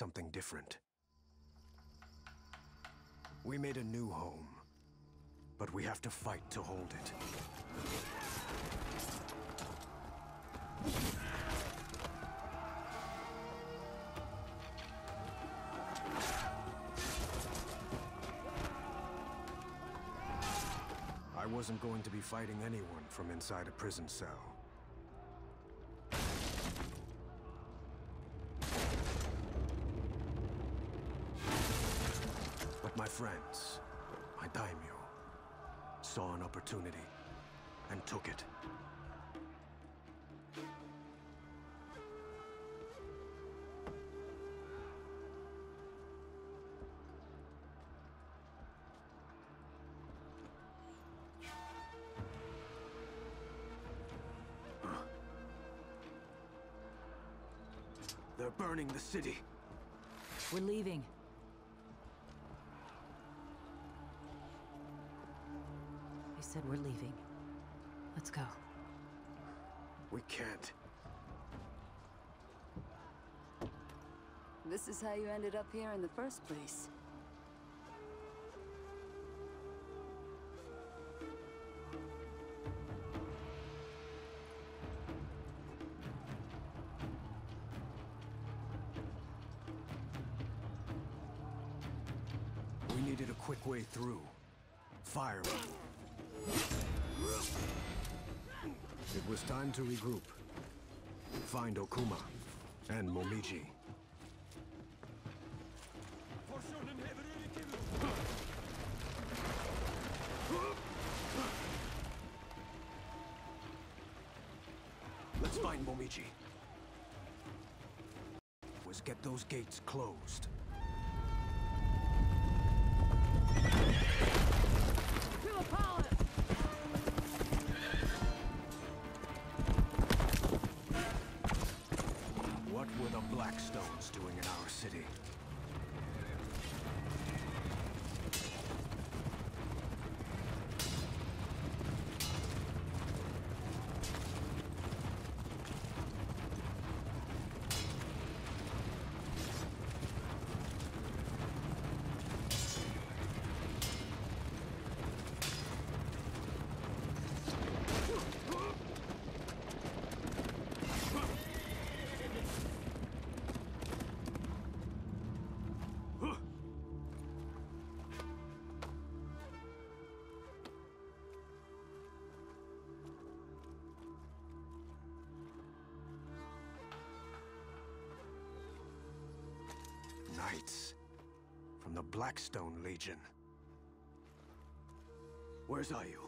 something different. We made a new home, but we have to fight to hold it. I wasn't going to be fighting anyone from inside a prison cell. Friends, my daimyo, saw an opportunity and took it. They're burning the city. We're leaving. Said we're leaving. Let's go. We can't. This is how you ended up here in the first place. We needed a quick way through. Fire. Was time to regroup. Find Okuma and Momiji. Let's find Momiji. Was get those gates closed. Blackstone Legion. Where's Ayu?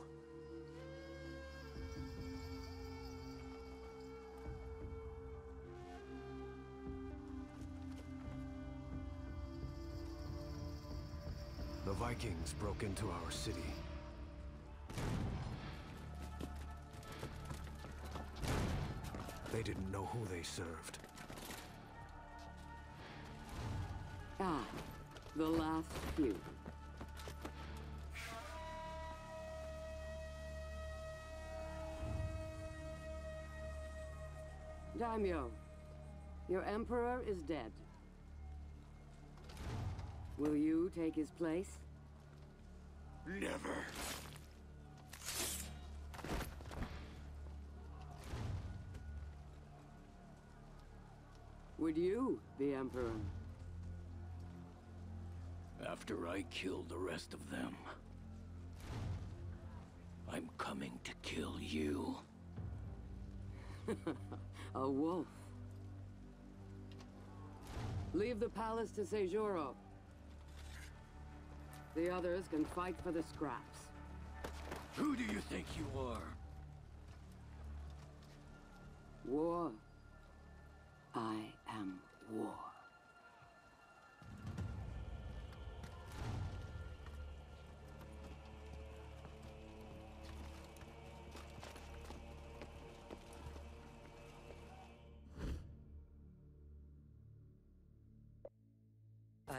The Vikings broke into our city. They didn't know who they served. Ah, the last few. Daimyo, your emperor is dead. Will you take his place? Never. Would you be emperor? After I kill the rest of them, I'm coming to kill you. A wolf. Leave the palace to Seijuro. The others can fight for the scraps. Who do you think you are? War. I am war.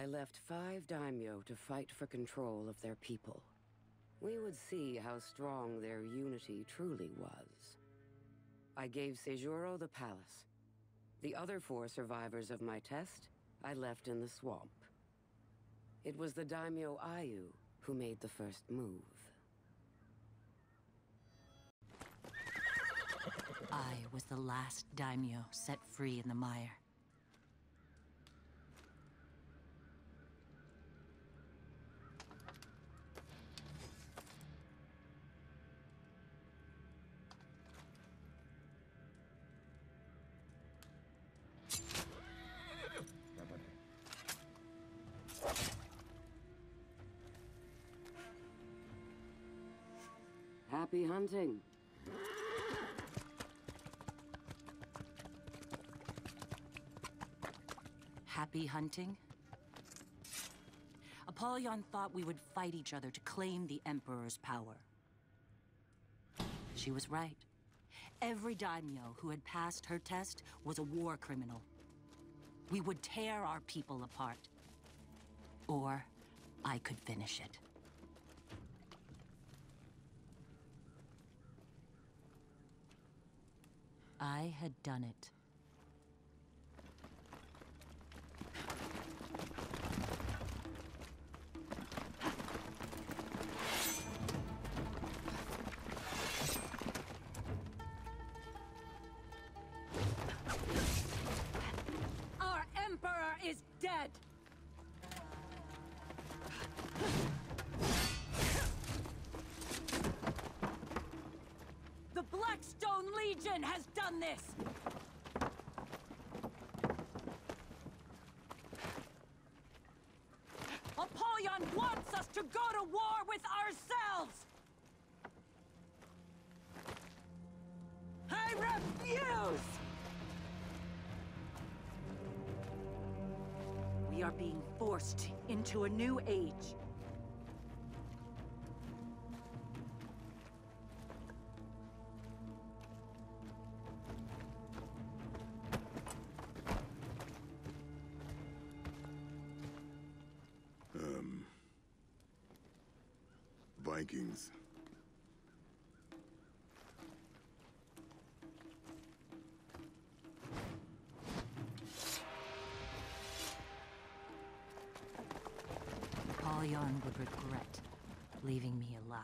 I left five daimyo to fight for control of their people. We would see how strong their unity truly was. I gave Seijuro the palace. The other four survivors of my test, I left in the swamp. It was the daimyo Ayu who made the first move. I was the last daimyo set free in the mire. Happy hunting. Happy hunting? Apollyon thought we would fight each other to claim the Emperor's power. She was right. Every daimyo who had passed her test was a war criminal. We would tear our people apart. Or I could finish it. I had done it. Our Emperor is dead! The Blackstone Legion has done this! Apollyon wants us to go to war with ourselves! I refuse! We are being forced into a new age. Apollyon would regret leaving me alive.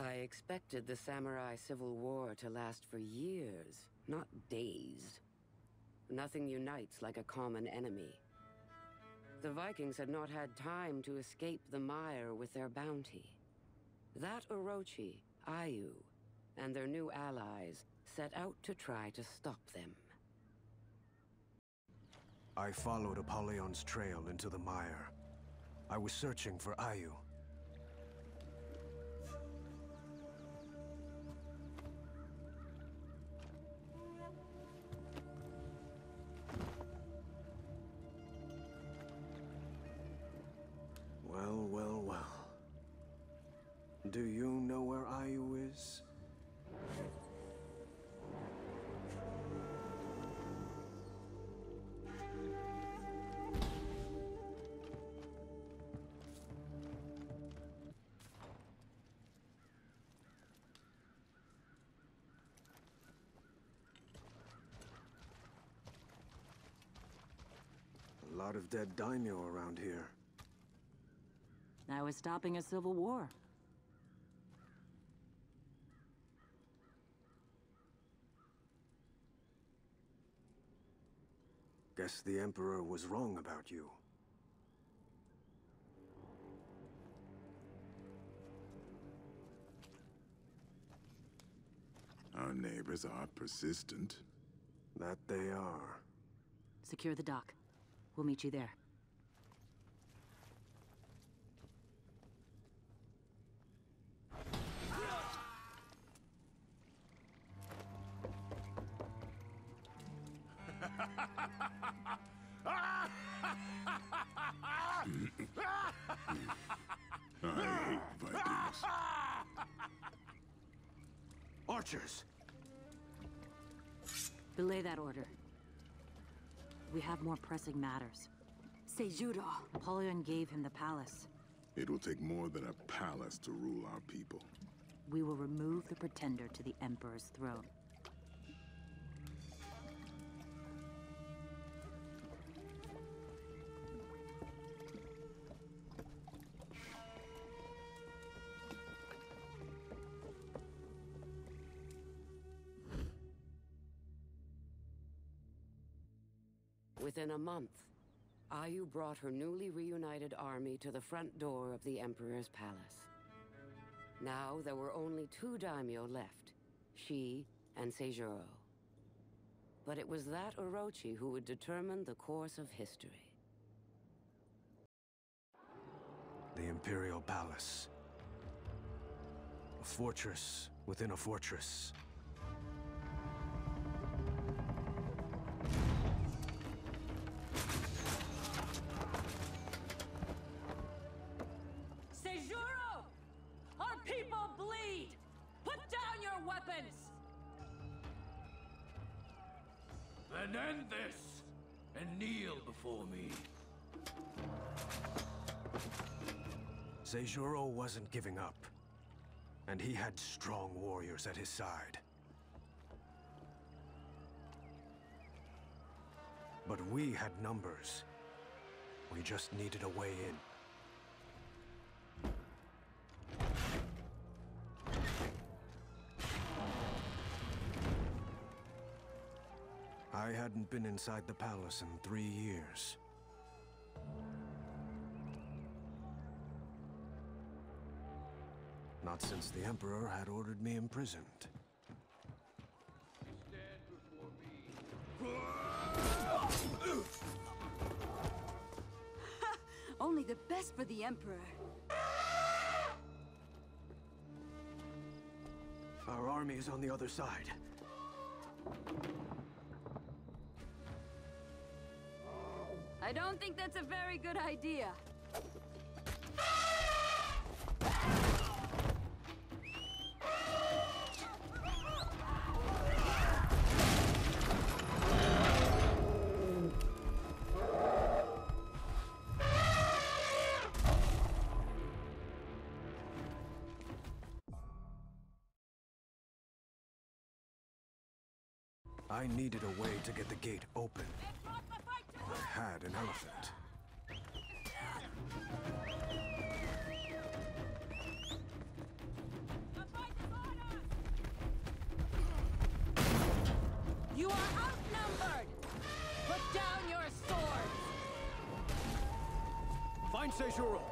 I expected the Samurai Civil War to last for years, not days. Nothing unites like a common enemy. The Vikings had not had time to escape the mire with their bounty. That Orochi, Ayu, and their new allies set out to try to stop them. I followed Apollyon's trail into the mire. I was searching for Ayu. Well, well, well. Do you know where Ayu is? Lot of dead daimyo around here. I was stopping a civil war. Guess the Emperor was wrong about you. Our neighbors are persistent. That they are. Secure the dock. We'll meet you there. I hate Vikings. Archers! Belay that order. We have more pressing matters. Seijuro. Apollyon gave him the palace. It will take more than a palace to rule our people. We will remove the pretender to the Emperor's throne. Within a month, Ayu brought her newly reunited army to the front door of the Emperor's palace. Now there were only two daimyo left, she and Seijuro. But it was that Orochi who would determine the course of history. The Imperial Palace. A fortress within a fortress. Seijuro wasn't giving up. And he had strong warriors at his side. But we had numbers. We just needed a way in. I hadn't been inside the palace in three years. Not since the Emperor had ordered me imprisoned. Stand before me. Only the best for the Emperor. Our army is on the other side. I don't think that's a very good idea. I needed a way to get the gate open. I had an elephant. You are outnumbered! Put down your swords! Find Seijuro!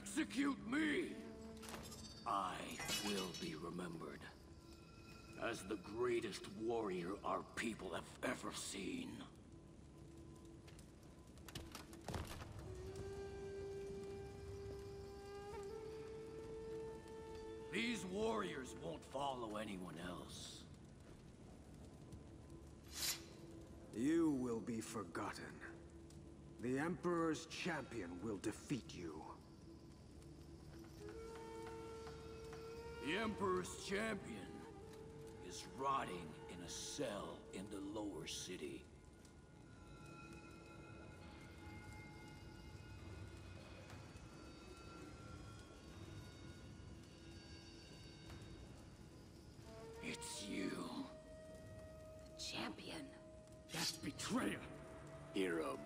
Execute me! I will be remembered as the greatest warrior our people have ever seen. These warriors won't follow anyone else. You will be forgotten. The Emperor's champion will defeat you. The Emperor's champion is rotting in a cell in the lower city. It's you. The champion. That's betrayer. Hero,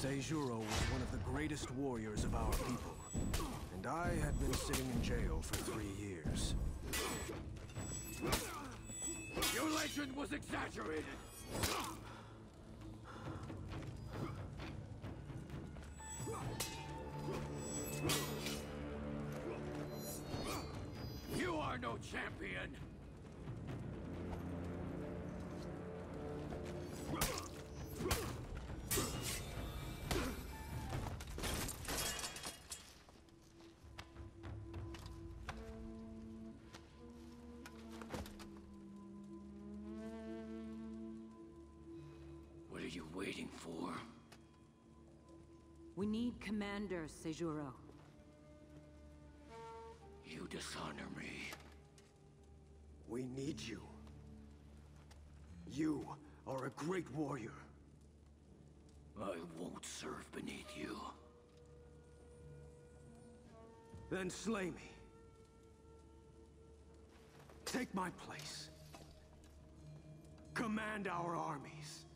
Seijuro was one of the greatest warriors of our people. And I had been sitting in jail for three years. Your legend was exaggerated. You waiting for? We need Commander Seijuro. You dishonor me. We need you. You are a great warrior. I won't serve beneath you. Then slay me. Take my place. Command our armies.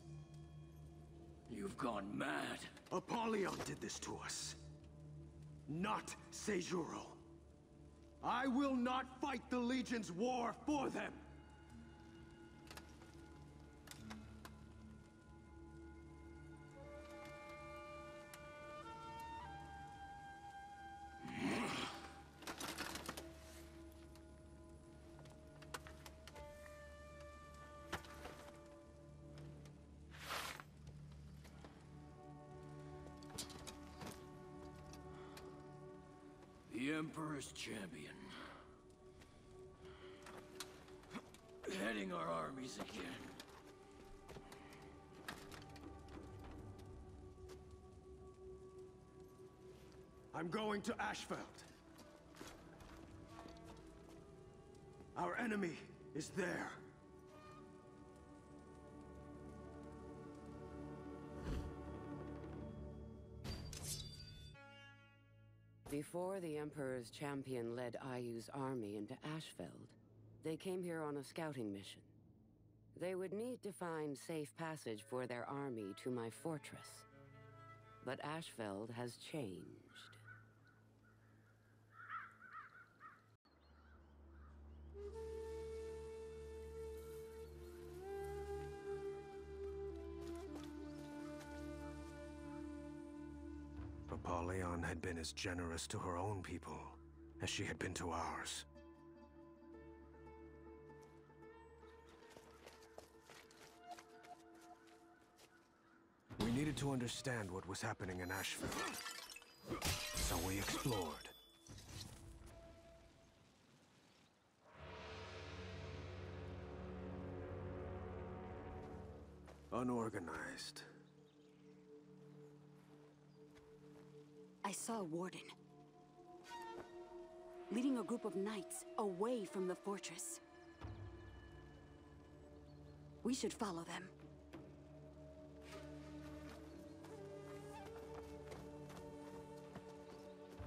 You've gone mad. Apollyon did this to us. Not Seijuro. I will not fight the Legion's war for them! The Emperor's champion. Heading our armies again. I'm going to Ashfeld. Our enemy is there. Before the Emperor's champion led Ayu's army into Ashfeld, they came here on a scouting mission. They would need to find safe passage for their army to my fortress. But Ashfeld has changed. Apollyon had been as generous to her own people as she had been to ours. We needed to understand what was happening in Ashfeld. So we explored. Unorganized. I saw warden. Leading a group of knights away from the fortress. We should follow them.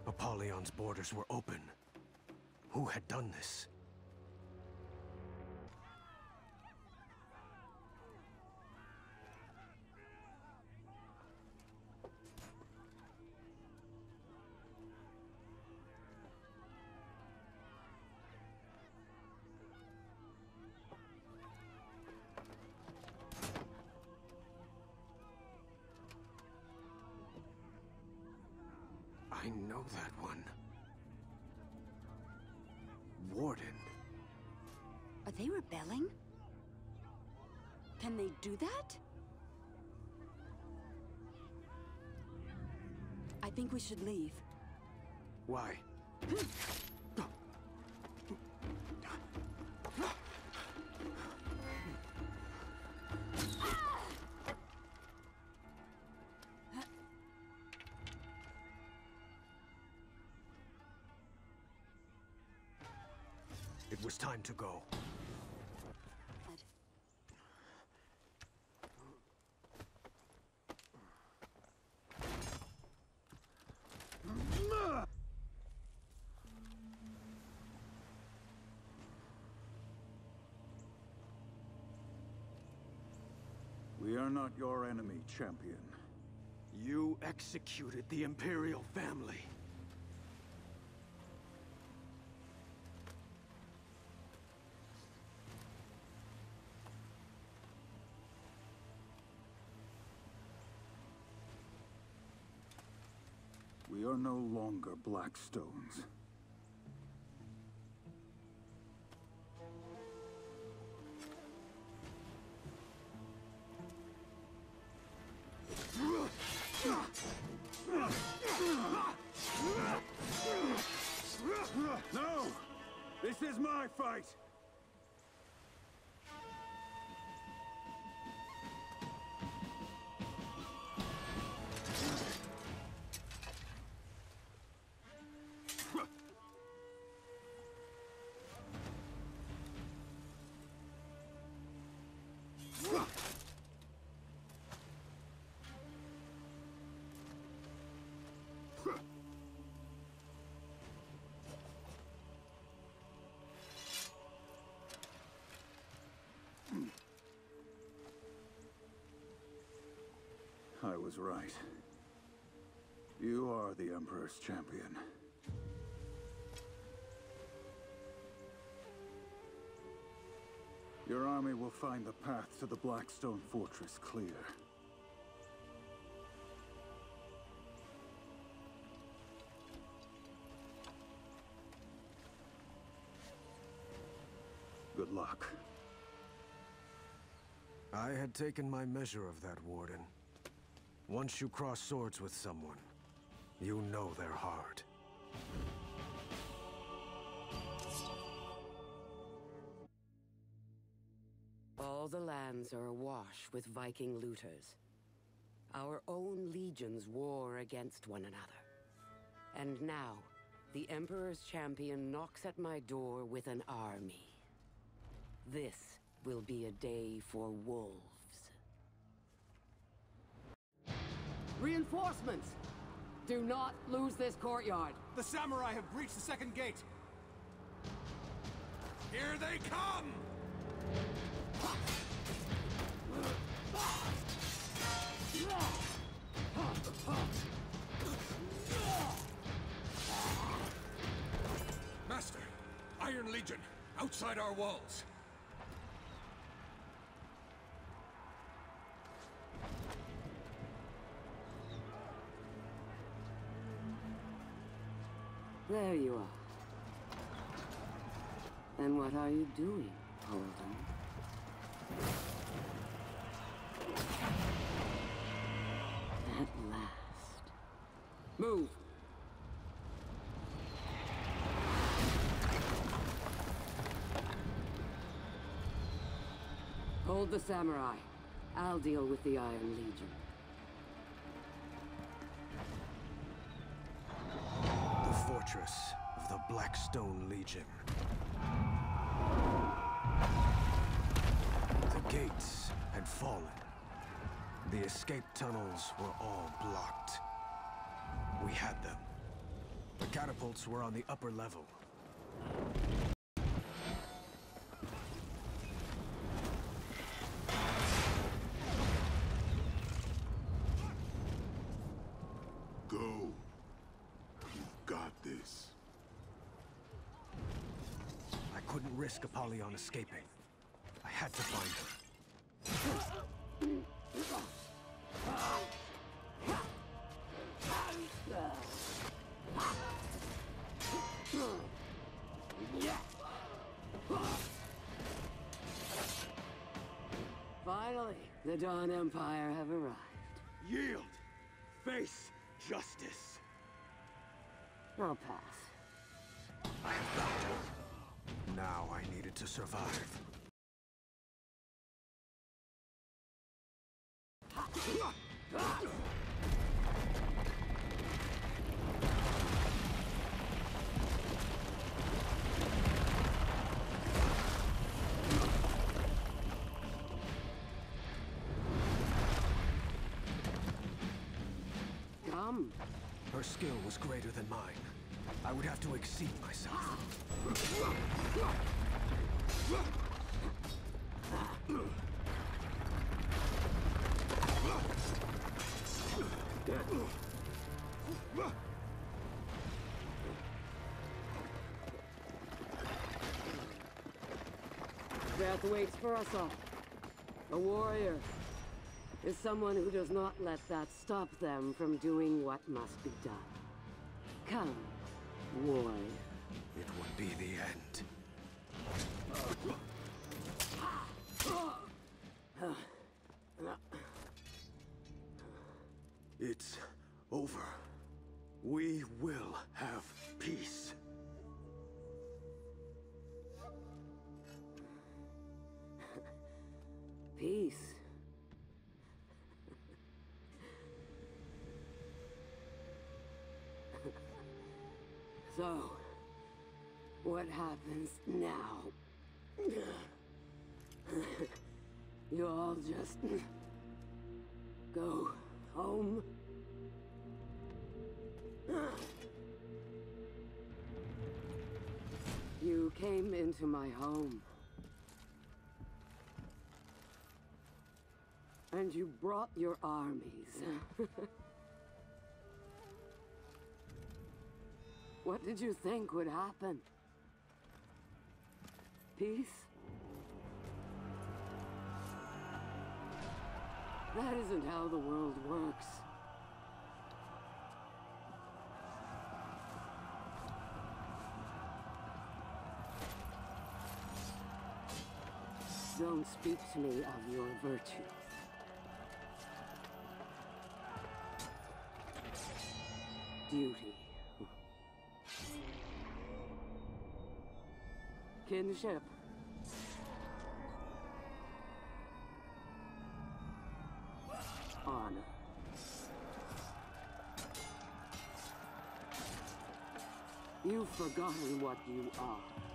Apollyon's borders were open. Who had done this? I think we should leave. Why? It was time to go. We are not your enemy, champion. You executed the Imperial family. We are no longer Blackstones. Is fight! was right. You are the Emperor's champion. Your army will find the path to the Blackstone Fortress clear. Good luck. I had taken my measure of that, Warden. Once you cross swords with someone, you know they're hard. All the lands are awash with Viking looters. Our own legions war against one another. And now, the Emperor's champion knocks at my door with an army. This will be a day for wolves. Reinforcements! Do not lose this courtyard. The samurai have breached the second gate. Here they come! Master, Iron Legion, outside our walls. There you are. And what are you doing, Holden? At last. Move! Hold the samurai. I'll deal with the Iron Legion. Fortress of the Blackstone Legion. The gates had fallen. The escape tunnels were all blocked. We had them. The catapults were on the upper level. Go. You've got this. I couldn't risk Apollyon escaping. I had to find her. Finally, the Dawn Empire have arrived. Yield! Face justice! I'll pass. Now I needed to survive. Her skill was greater than mine. I would have to exceed myself. Death waits for us all. A warrior is someone who does not let that stop them from doing what must be done. Come, warrior. It will be the end. It's over. We will have peace. Peace. so, what happens now? You all just go home? You came into my home. And you brought your armies. what did you think would happen? Peace? That isn't how the world works. Don't speak to me of your virtues. Duty. Kinship. Honor. You've forgotten what you are.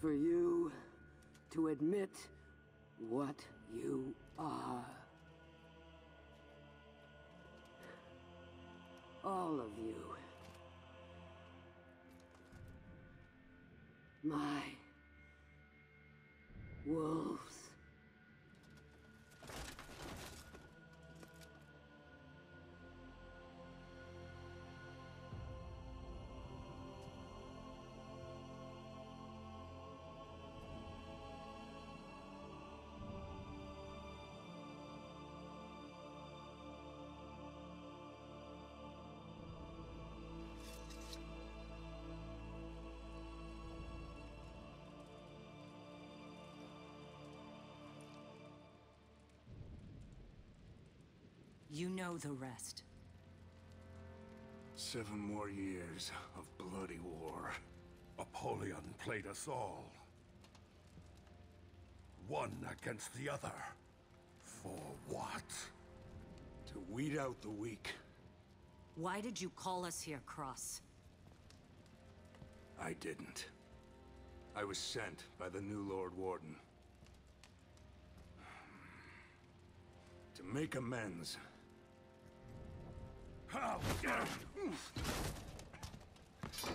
For you to admit what you are. All of you. My wolves. You know the rest. Seven more years of bloody war. Apollyon played us all. One against the other. For what? To weed out the weak. Why did you call us here, Cross? I didn't. I was sent by the new Lord Warden. To make amends. How dare you!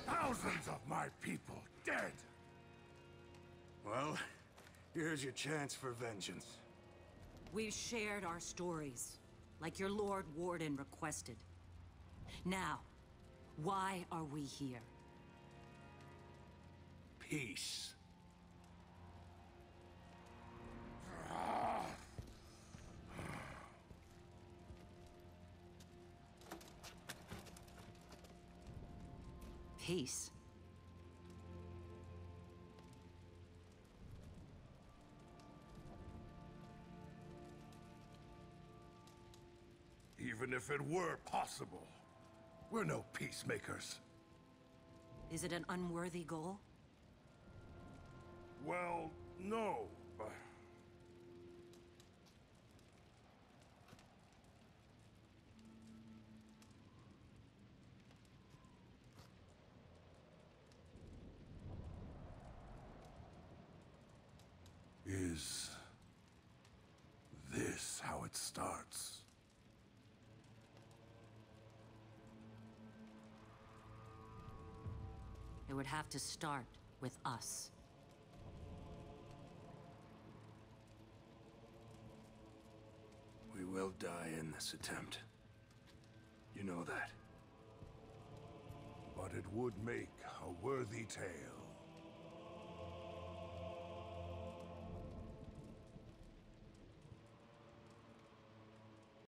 Thousands of my people dead! Well, here's your chance for vengeance. We've shared our stories, like your Lord Warden requested. Now, why are we here? Peace. Peace. Even if it were possible, we're no peacemakers. Is it an unworthy goal? Well, no. but- Is this how it starts? It would have to start with us. We will die in this attempt. You know that. But it would make a worthy tale.